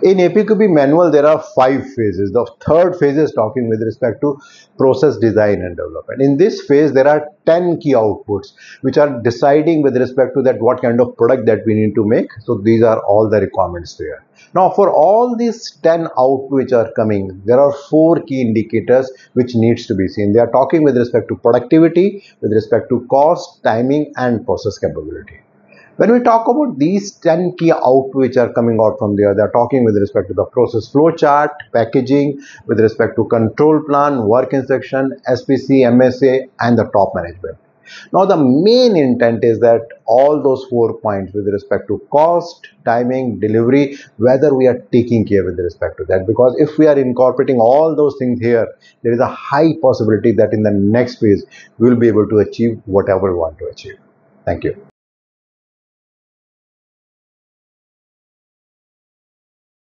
In APQP manual, there are five phases. The third phase is talking with respect to process design and development. In this phase, there are 10 key outputs which are deciding with respect to that what kind of product that we need to make. So these are all the requirements there. Now for all these 10 outputs which are coming, there are four key indicators which needs to be seen. They are talking with respect to productivity, with respect to cost, timing and process capability. When we talk about these 10 key out which are coming out from there, they are talking with respect to the process flow chart, packaging, with respect to control plan, work instruction, SPC, MSA and the top management. Now the main intent is that all those four points with respect to cost, timing, delivery, whether we are taking care with respect to that because if we are incorporating all those things here, there is a high possibility that in the next phase we will be able to achieve whatever we want to achieve. Thank you.